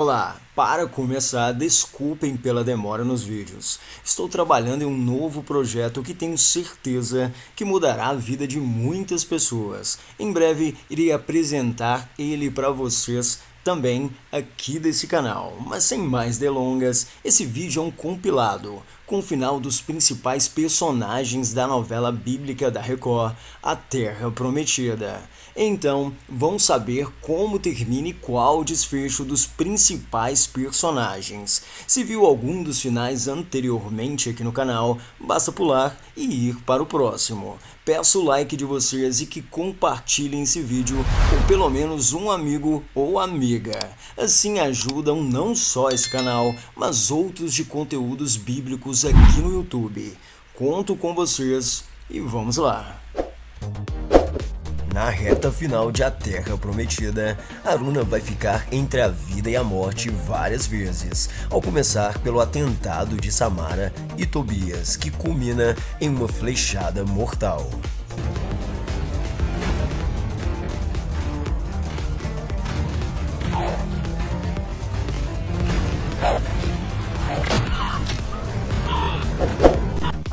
Olá, para começar, desculpem pela demora nos vídeos. Estou trabalhando em um novo projeto que tenho certeza que mudará a vida de muitas pessoas. Em breve irei apresentar ele para vocês também aqui desse canal. Mas sem mais delongas, esse vídeo é um compilado com o final dos principais personagens da novela bíblica da Record, A Terra Prometida. Então, vamos saber como termina e qual o desfecho dos principais personagens. Se viu algum dos finais anteriormente aqui no canal, basta pular e ir para o próximo. Peço o like de vocês e que compartilhem esse vídeo com pelo menos um amigo ou amiga. Assim ajudam não só esse canal, mas outros de conteúdos bíblicos aqui no YouTube. Conto com vocês e vamos lá! Na reta final de A Terra Prometida, Aruna vai ficar entre a vida e a morte várias vezes, ao começar pelo atentado de Samara e Tobias, que culmina em uma flechada mortal.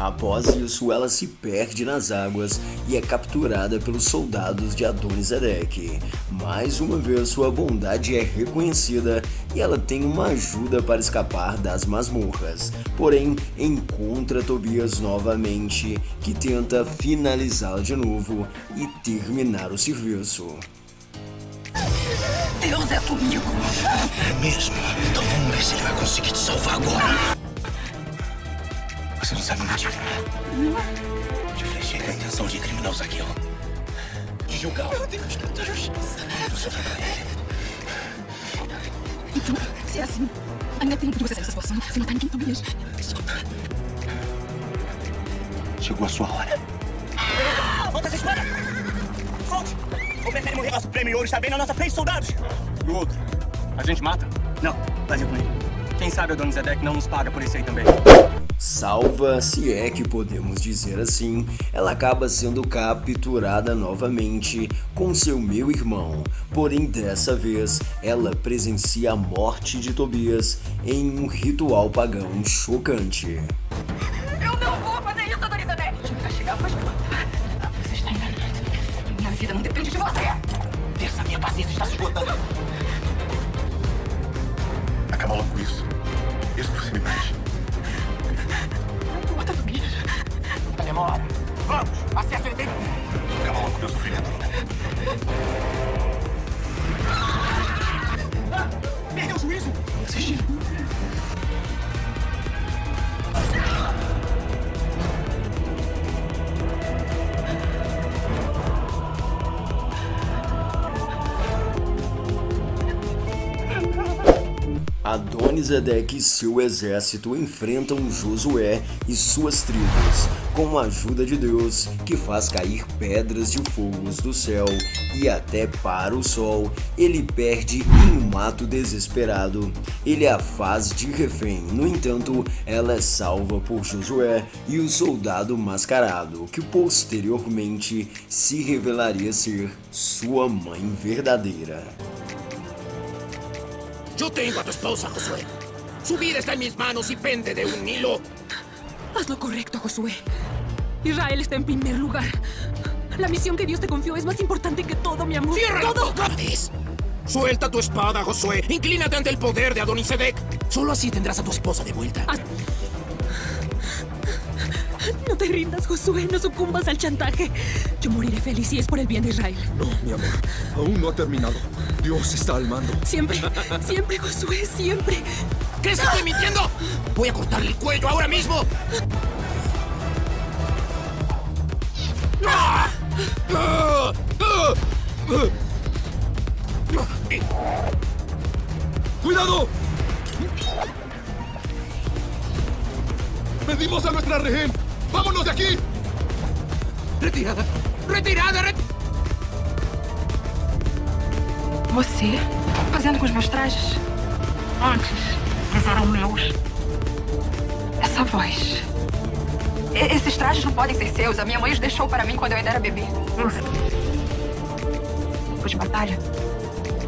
Após isso, ela se perde nas águas e é capturada pelos soldados de Adonizedek. Mais uma vez, sua bondade é reconhecida e ela tem uma ajuda para escapar das masmorras. Porém, encontra Tobias novamente, que tenta finalizá-la de novo e terminar o serviço. Deus é comigo! É mesmo? Então vamos ver se ele vai conseguir te salvar agora. Você não sabe mentir. Te flechei com a intenção de incriminar o Zaqueu. De julgar. Meu Deus, quanta justiça! Você foi pra ele. Então, se é assim, ainda tem tempo de você sair dessa situação sem matar ninguém, Tobias. Só... Chegou a sua hora. Volta essa espada! Solte! Ou prefere morrer? Nosso prêmio ouro está bem na nossa frente, soldados! E o outro? A gente mata? Não, vazio com ele. Quem sabe a Dona Zedek não nos paga por isso aí também. Salva, se é que podemos dizer assim, ela acaba sendo capturada novamente com seu meu irmão. Porém, dessa vez, ela presencia a morte de Tobias em um ritual pagão chocante. Eu não vou fazer isso, Dorizadek! A gente vai chegar, me matar. Você está enganado. Minha vida não depende de você! Essa minha paciência está se esgotando. Acaba logo com isso. Isso que você me pede. Vamos! Acerta ele bem! Acaba logo com o meu sofrimento. Perdeu o juízo! Assistir. Adonizedek e seu exército enfrentam Josué e suas tribos, com a ajuda de Deus, que faz cair pedras de fogos do céu e até para o sol. Ele perde em um ato desesperado. Ele a faz de refém. No entanto, ela é salva por Josué e o soldado mascarado, que posteriormente se revelaria ser sua mãe verdadeira. Yo tengo a tu esposa, Josué. Su vida está en mis manos y pende de un hilo. Haz lo correcto, Josué. Israel está en primer lugar. La misión que Dios te confió es más importante que todo, mi amor. ¡Cierra la ¡Todo! Suelta tu espada, Josué. Inclínate ante el poder de Adonisedec. Solo así tendrás a tu esposa de vuelta. Haz- No te rindas, Josué. No sucumbas al chantaje. Yo moriré feliz y es por el bien de Israel. No, mi amor, aún no ha terminado. Dios está al mando. Siempre, siempre, Josué, siempre. ¿Crees que estoy mintiendo? Voy a cortarle el cuello ahora mismo. ¡Cuidado! ¡Perdimos a nuestra rehén! ¡Vámonos de aquí! ¡Retirada! ¡Retirada! re- Você? Fazendo com os meus trajes? Antes, eram meus. Essa voz. E- esses trajes não podem ser seus. A minha mãe os deixou para mim quando eu ainda era bebê. Foi de batalha.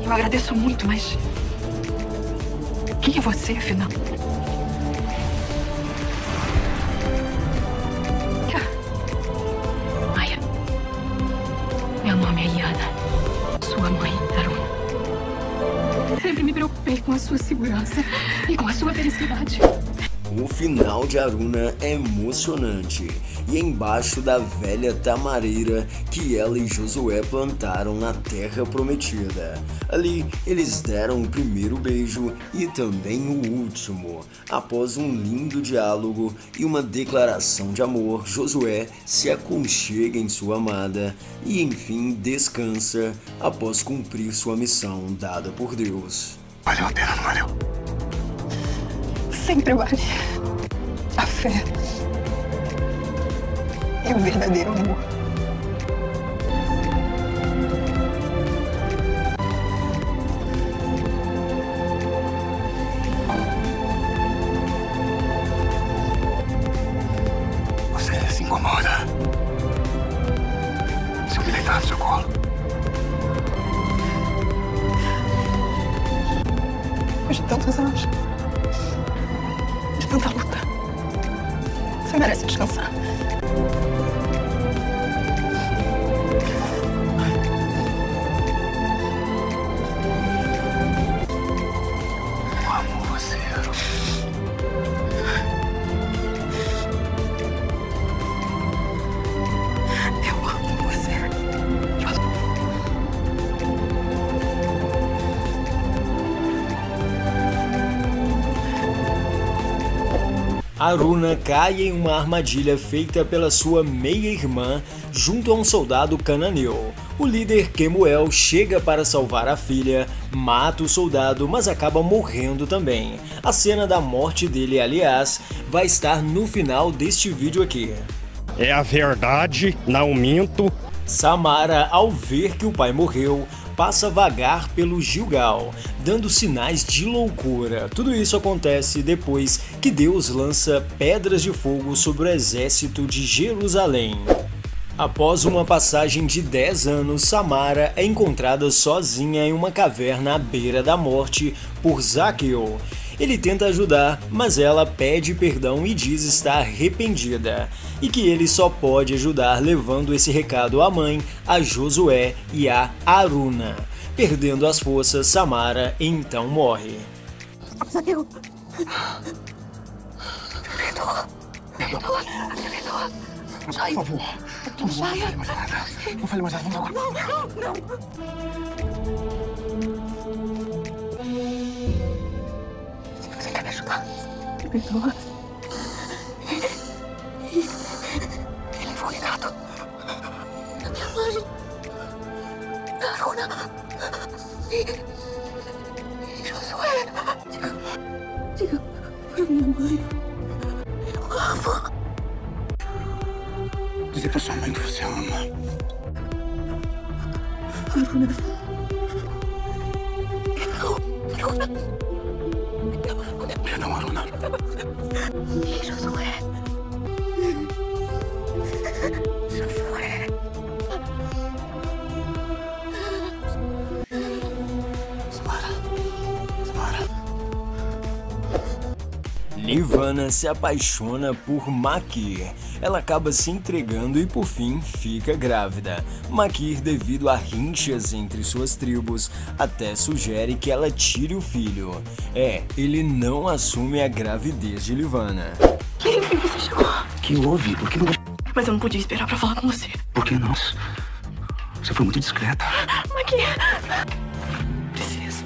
Eu agradeço muito, mas. Quem é você, afinal? Sua segurança e com a sua felicidade. O final de Aruna é emocionante e embaixo da velha tamareira que ela e Josué plantaram na terra prometida. Ali eles deram o primeiro beijo e também o último. Após um lindo diálogo e uma declaração de amor, Josué se aconchega em sua amada e enfim descansa após cumprir sua missão dada por Deus. Valeu a pena, não valeu? Sempre vale. A fé. E o verdadeiro amor. Aruna cai em uma armadilha feita pela sua meia-irmã junto a um soldado cananeu. O líder Kemuel chega para salvar a filha, mata o soldado, mas acaba morrendo também. A cena da morte dele, aliás, vai estar no final deste vídeo aqui. É a verdade, não minto. Samara, ao ver que o pai morreu, passa a vagar pelo Gilgal, dando sinais de loucura. Tudo isso acontece depois que Deus lança pedras de fogo sobre o exército de Jerusalém. Após uma passagem de 10 anos, Samara é encontrada sozinha em uma caverna à beira da morte por Zaqueu. Ele tenta ajudar, mas ela pede perdão e diz estar arrependida, e que ele só pode ajudar levando esse recado à mãe, a Josué e a Aruna. Perdendo as forças, Samara então morre. Perdoa. Perdoa. Perdoa. Sai. Por favor. Não Saia. fale mais nada. Não fale mais nada. Vamos agora. Não, não. Você quer me ajudar? Me perdoa. Ele Nirvana se apaixona por Makir. Ela acaba se entregando e por fim fica grávida. Makir, devido a rinchas entre suas tribos, até sugere que ela tire o filho. É, ele não assume a gravidez de Livana. Enfim, você chegou. Que houve? Por que não... Mas eu não podia esperar pra falar com você. Por que não? Você foi muito discreta. Aqui. Preciso.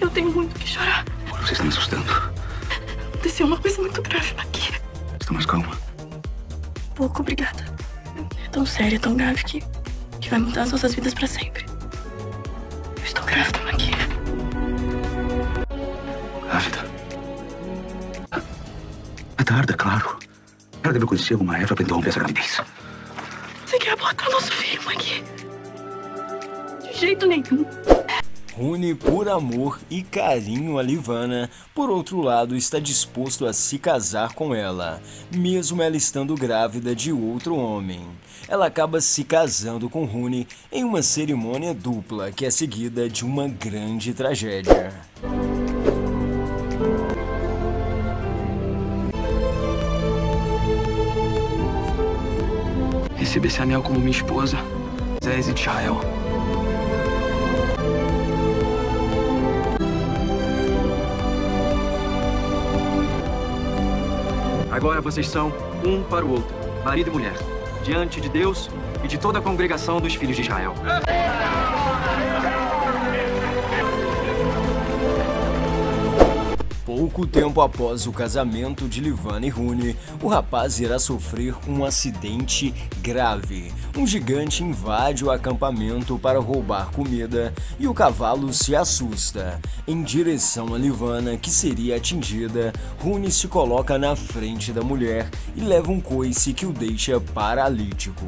Eu tenho muito que chorar. Você está me assustando. Aconteceu uma coisa muito grave aqui. Está mais calma. Pouco obrigada. É tão séria, tão grave que, que vai mudar as nossas vidas pra sempre. Eu estou grávida, Maqui. Grávida. É tarde, é claro. Ela deve conhecer alguma erva para interromper essa gravidez. Você quer abortar nosso filho, Maqui? De jeito nenhum. Rune, por amor e carinho a Livana, por outro lado, está disposto a se casar com ela, mesmo ela estando grávida de outro homem. Ela acaba se casando com Rune em uma cerimônia dupla que é seguida de uma grande tragédia. Receber esse anel como minha esposa, Zez e Israel. Agora vocês são um para o outro, marido e mulher, diante de Deus e de toda a congregação dos filhos de Israel. Pouco tempo após o casamento de Livana e Rune, o rapaz irá sofrer um acidente grave. Um gigante invade o acampamento para roubar comida e o cavalo se assusta. Em direção a Livana, que seria atingida, Rune se coloca na frente da mulher e leva um coice que o deixa paralítico.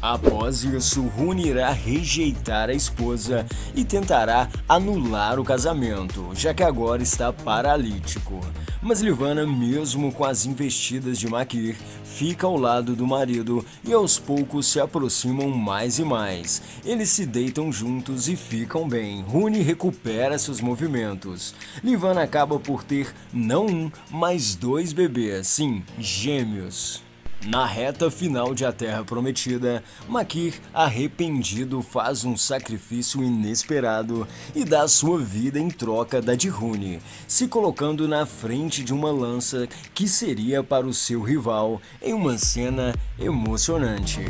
Após isso, Rune irá rejeitar a esposa e tentará anular o casamento, já que agora está paralítico. Mas Livana, mesmo com as investidas de Makir, fica ao lado do marido e aos poucos se aproximam mais e mais. Eles se deitam juntos e ficam bem. Rune recupera seus movimentos. Livana acaba por ter não um, mas dois bebês, sim, gêmeos. Na reta final de A Terra Prometida, Makir, arrependido, faz um sacrifício inesperado e dá sua vida em troca da de Rune, se colocando na frente de uma lança que seria para o seu rival em uma cena emocionante.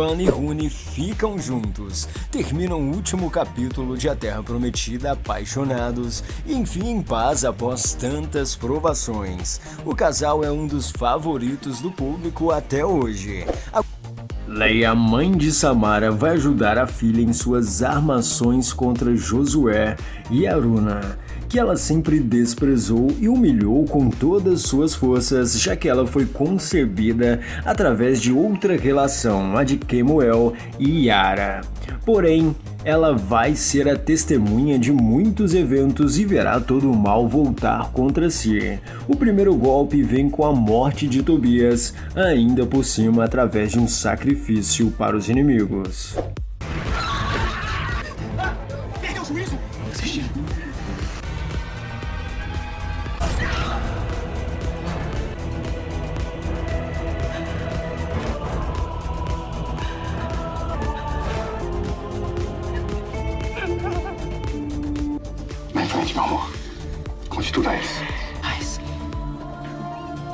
Ivan e Rune ficam juntos, terminam o último capítulo de A Terra Prometida apaixonados e enfim em paz após tantas provações. O casal é um dos favoritos do público até hoje. A... Leia, mãe de Samara, vai ajudar a filha em suas armações contra Josué e Aruna que ela sempre desprezou e humilhou com todas suas forças, já que ela foi concebida através de outra relação, a de Kemuel e Yara. Porém, ela vai ser a testemunha de muitos eventos e verá todo o mal voltar contra si. O primeiro golpe vem com a morte de Tobias, ainda por cima através de um sacrifício para os inimigos.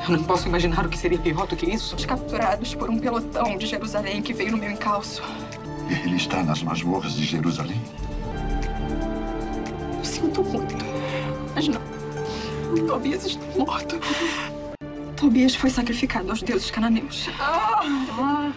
Eu não posso imaginar o que seria pior do que isso. Os capturados por um pelotão de Jerusalém que veio no meu encalço. Ele está nas masmorras de Jerusalém? Eu sinto muito. Mas não. Tobias está morto. Tobias foi sacrificado aos deuses cananeus. Ah, ah,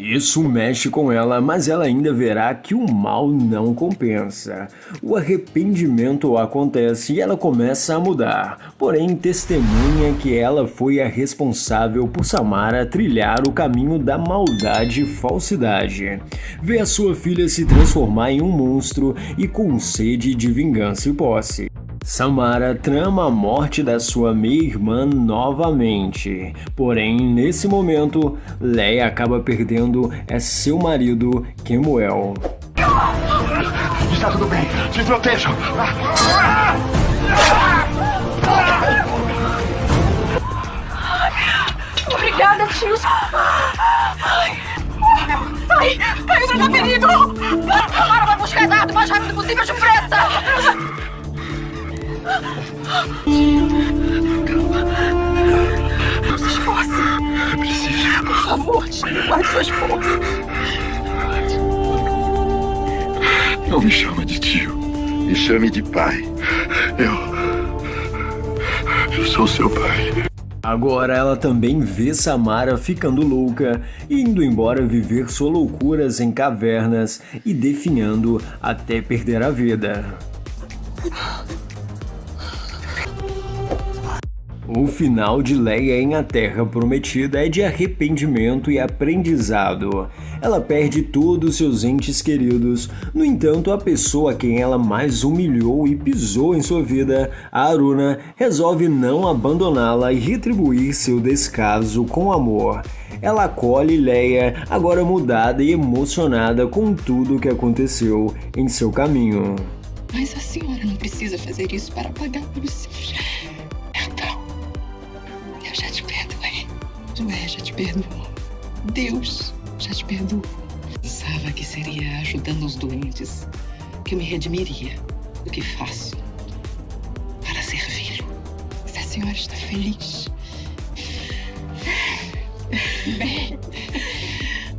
isso mexe com ela, mas ela ainda verá que o mal não compensa. O arrependimento acontece e ela começa a mudar, porém testemunha que ela foi a responsável por Samara trilhar o caminho da maldade e falsidade. Vê a sua filha se transformar em um monstro e com sede de vingança e posse. Samara trama a morte da sua meia-irmã novamente. Porém, nesse momento, Leia acaba perdendo é seu marido, Kemuel. Está tudo bem, se protejam. Obrigada, tio. Ai, ai, caiu no perigo. Suas forças. Não me chama de tio. Me chame de pai. Eu. Eu sou seu pai. Agora ela também vê Samara ficando louca indo embora viver suas loucuras em cavernas e definhando até perder a vida. O final de Leia em A Terra Prometida é de arrependimento e aprendizado. Ela perde todos seus entes queridos, no entanto, a pessoa a quem ela mais humilhou e pisou em sua vida, a Aruna, resolve não abandoná-la e retribuir seu descaso com amor. Ela acolhe Leia, agora mudada e emocionada com tudo o que aconteceu em seu caminho. Mas a senhora não precisa fazer isso para pagar pelos seus. Joé já te perdoou. Deus já te perdoou. Pensava que seria ajudando os doentes que eu me redimiria do que faço para servi-lo. Se a senhora está feliz. Bem,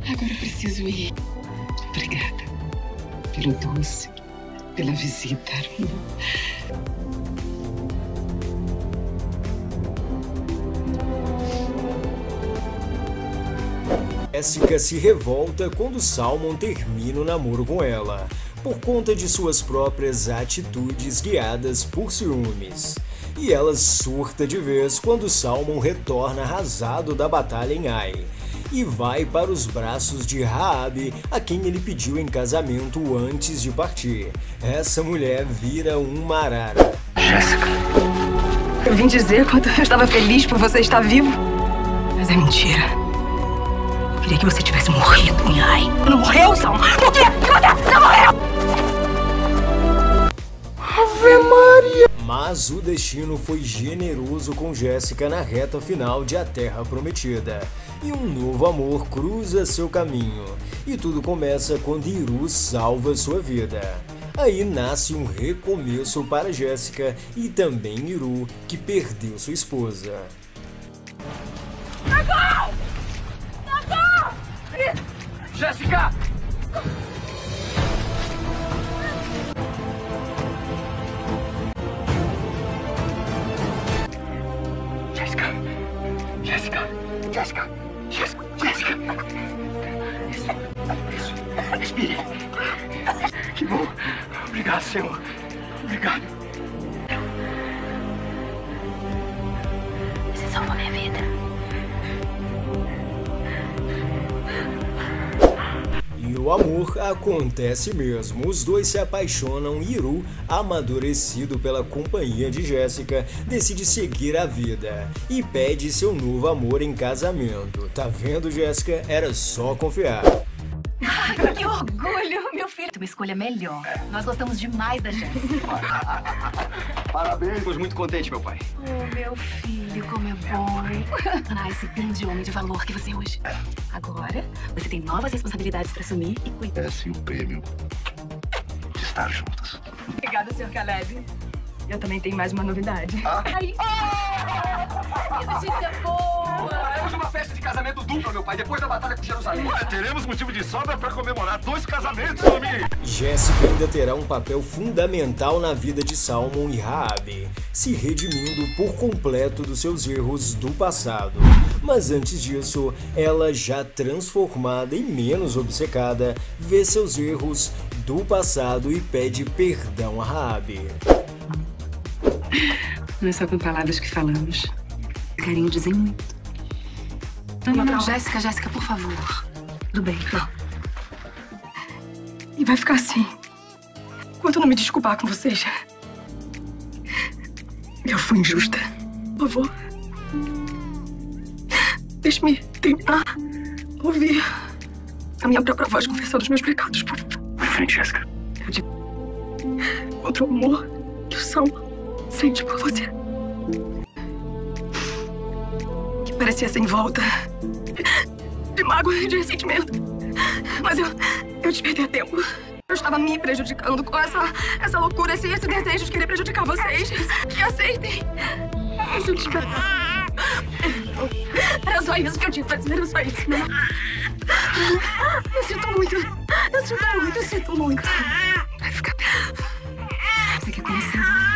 agora eu preciso ir. Obrigada pelo doce, pela visita. Jessica se revolta quando Salmon termina o namoro com ela, por conta de suas próprias atitudes guiadas por ciúmes. E ela surta de vez quando Salmon retorna arrasado da batalha em Ai e vai para os braços de Raab, a quem ele pediu em casamento antes de partir. Essa mulher vira uma arara. Jéssica. Eu vim dizer quanto eu estava feliz por você estar vivo. Mas é mentira. Queria que você tivesse morrido, Ai. Não morreu, Salma? Por quê? Por que você não morreu? Ave Maria! Mas o destino foi generoso com Jéssica na reta final de A Terra Prometida. E um novo amor cruza seu caminho. E tudo começa quando Iru salva sua vida. Aí nasce um recomeço para Jéssica e também Iru, que perdeu sua esposa. Socorro! Acontece mesmo. Os dois se apaixonam e Iru, amadurecido pela companhia de Jéssica, decide seguir a vida e pede seu novo amor em casamento. Tá vendo, Jéssica? Era só confiar. Que orgulho. Uma escolha melhor. Nós gostamos demais da Jéssica. Parabéns. Ficamos muito contentes, meu pai. Oh, meu filho, como é bom. Ah, esse grande homem de valor que você é hoje. Agora, você tem novas responsabilidades para assumir e cuidar. É sim o prêmio de estar juntos. Obrigada, Sr. Caleb. Eu também tenho mais uma novidade. Ai. Que notícia boa! Teremos uma festa de casamento dupla, meu pai, depois da batalha com Jerusalém. Teremos motivo de sobra para comemorar dois casamentos, homem! Jéssica ainda terá um papel fundamental na vida de Salmon e Raab, se redimindo por completo dos seus erros do passado. Mas antes disso, ela já transformada e menos obcecada, vê seus erros do passado e pede perdão a Raab. Não é só com palavras que falamos. Carinho dizem muito. Não, não, não, Jéssica, Jéssica, por favor. Tudo bem, não. E vai ficar assim. Enquanto eu não me desculpar com vocês. Eu fui injusta. Por favor. Deixe-me tentar ouvir a minha própria voz confessando os meus pecados, por favor. Em frente, Jéssica. Eu digo contra o amor que o Salma sente por você. Que parecia sem volta. De mágoa e de ressentimento. Mas eu, eu despertei a tempo. Eu estava me prejudicando com essa, essa loucura, esse, esse desejo de querer prejudicar vocês. Que aceitem. Eu despertei. Era só isso que eu tinha pra dizer, era só isso. Eu sinto muito. Eu sinto muito, eu sinto muito. Vai ficar bem. Você quer conhecer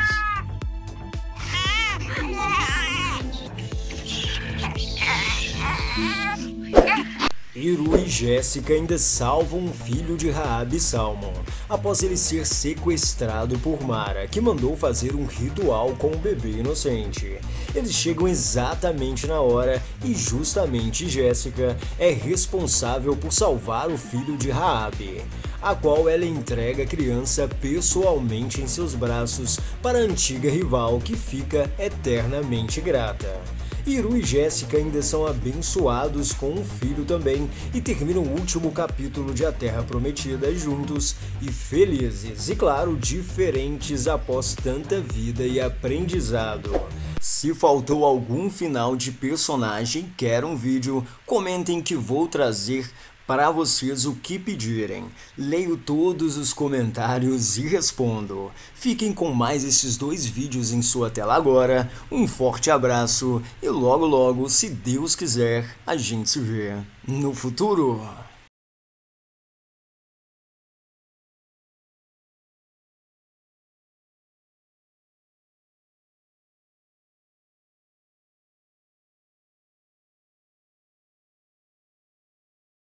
Iru e Jéssica ainda salvam um filho de Raab Salmon, após ele ser sequestrado por Mara, que mandou fazer um ritual com o bebê inocente. Eles chegam exatamente na hora e justamente Jéssica é responsável por salvar o filho de Raab, a qual ela entrega a criança pessoalmente em seus braços para a antiga rival que fica eternamente grata. Iru e Jéssica ainda são abençoados com um filho também e terminam o último capítulo de A Terra Prometida juntos e felizes, e claro, diferentes após tanta vida e aprendizado. Se faltou algum final de personagem, quer um vídeo, comentem que vou trazer para vocês o que pedirem. Leio todos os comentários e respondo. Fiquem com mais esses dois vídeos em sua tela agora. Um forte abraço e logo logo, se Deus quiser, a gente se vê no futuro.